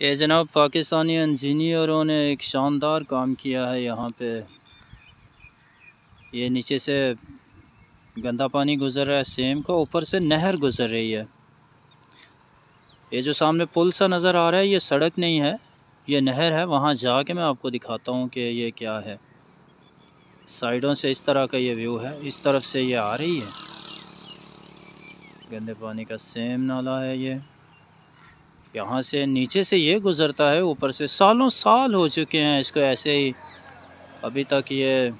ये जनाब पाकिस्तानी इंजीनियरों ने एक शानदार काम किया है यहाँ पे। ये नीचे से गंदा पानी गुज़र रहा है, सेम का ऊपर से नहर गुज़र रही है। ये जो सामने पुल सा नज़र आ रहा है, ये सड़क नहीं है, ये नहर है। वहाँ जाके मैं आपको दिखाता हूँ कि ये क्या है। साइडों से इस तरह का ये व्यू है, इस तरफ़ से ये आ रही है। गंदे पानी का सेम नाला है ये। यहाँ से नीचे से ये गुज़रता है, ऊपर से सालों साल हो चुके हैं इसको ऐसे ही। अभी तक ये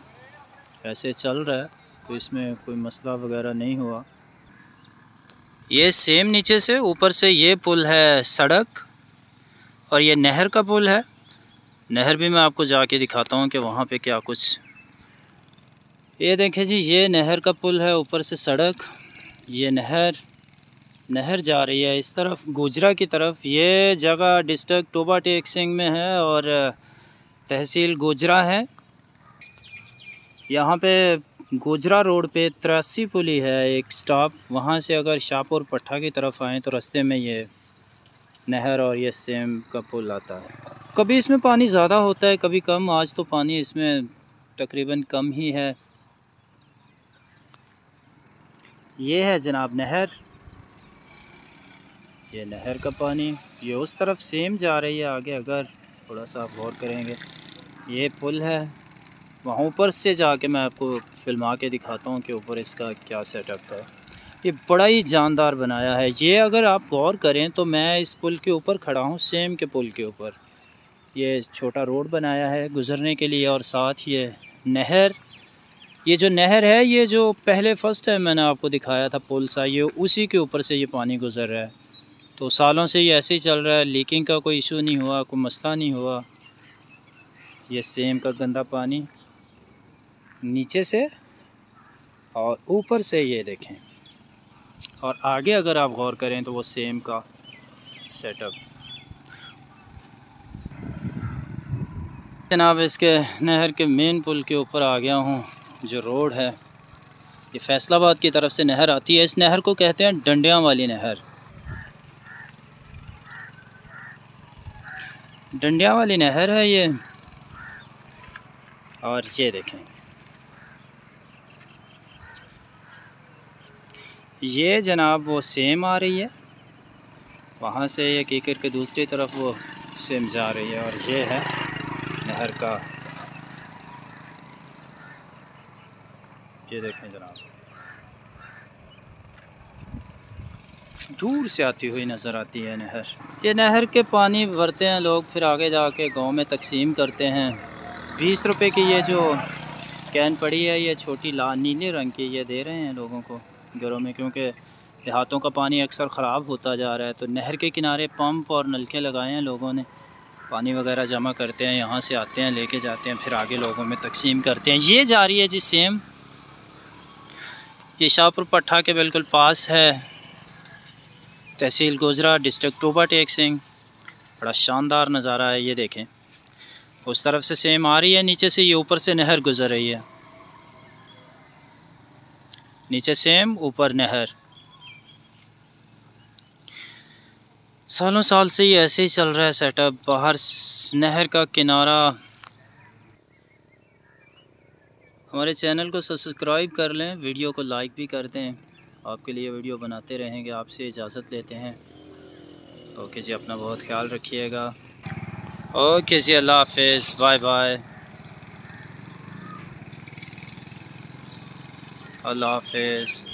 ऐसे चल रहा है तो इसमें कोई मसला वगैरह नहीं हुआ। ये सेम नीचे से ऊपर से ये पुल है सड़क, और ये नहर का पुल है। नहर भी मैं आपको जाके दिखाता हूँ कि वहाँ पे क्या कुछ। ये देखें जी, ये नहर का पुल है, ऊपर से सड़क, ये नहर नहर जा रही है। इस तरफ़ गुजरा की तरफ़ ये जगह डिस्ट्रिक्ट टोबा टेक सिंह में है और तहसील गुजरा है। यहाँ पे गुजरा रोड पे तिरासी पुली है एक स्टॉप। वहाँ से अगर शाहपुर पट्टा की तरफ़ आएँ तो रास्ते में ये नहर और ये सेम का पुल आता है। कभी इसमें पानी ज़्यादा होता है, कभी कम। आज तो पानी इसमें तकरीबन कम ही है। ये है जनाब नहर। ये नहर का पानी, ये उस तरफ़ सेम जा रही है आगे, अगर थोड़ा सा आप गौर करेंगे। ये पुल है, वहाँ ऊपर से जाके मैं आपको फिल्मा के दिखाता हूँ कि ऊपर इसका क्या सेटअप है। ये बड़ा ही जानदार बनाया है। ये अगर आप गौर करें तो मैं इस पुल के ऊपर खड़ा हूँ सेम के पुल के ऊपर। ये छोटा रोड बनाया है गुज़रने के लिए और साथ ये नहर, ये जो नहर है, ये जो पहले फ़र्स्ट टाइम मैंने आपको दिखाया था पुल सा, ये उसी के ऊपर से ये पानी गुज़र रहा है। तो सालों से ये ऐसे ही चल रहा है लीकिंग का कोई इशू नहीं हुआ, कोई मसला नहीं हुआ। ये सेम का गंदा पानी नीचे से और ऊपर से ये देखें। और आगे अगर आप गौर करें तो वो सेम का सेटअप जनाब, इसके नहर के मेन पुल के ऊपर आ गया हूँ, जो रोड है। ये फैसलाबाद की तरफ़ से नहर आती है। इस नहर को कहते हैं डंडियाँ वाली नहर। डंडिया वाली नहर है ये। और ये देखें। ये जनाब वो सेम आ रही है। वहाँ से ये कीकर के दूसरी तरफ़ वो सेम जा रही है और ये है नहर का। ये देखें जनाब। दूर से आती हुई नज़र आती है नहर। ये नहर के पानी भरते हैं लोग, फिर आगे जाके गाँव में तकसीम करते हैं। बीस रुपए की ये जो कैन पड़ी है, ये छोटी लाल नीले रंग की ये दे रहे हैं लोगों को घरों में, क्योंकि देहातों का पानी अक्सर ख़राब होता जा रहा है। तो नहर के किनारे पंप और नलके लगाए हैं लोगों ने। पानी वगैरह जमा करते हैं, यहाँ से आते हैं, लेके जाते हैं, फिर आगे लोगों में तकसीम करते हैं। ये जा रही है जी सेम। ये शाहपुर पट्टा के बिल्कुल पास है। तहसील गुजरा डिस्ट्रिक्ट टोबा टेक सिंह। बड़ा शानदार नज़ारा है, ये देखें। उस तरफ़ से सेम आ रही है, नीचे से ये ऊपर से नहर गुज़र रही है। नीचे सेम, ऊपर नहर। सालों साल से ये ऐसे ही चल रहा है सेटअप बाहर नहर का किनारा। हमारे चैनल को सब्सक्राइब कर लें, वीडियो को लाइक भी कर दें। आपके लिए वीडियो बनाते रहेंगे, आपसे इजाज़त लेते हैं। ओके जी, अपना बहुत ख्याल रखिएगा। ओके जी, अल्लाह हाफिज़, बाय बाय। अल्लाह हाफिज़।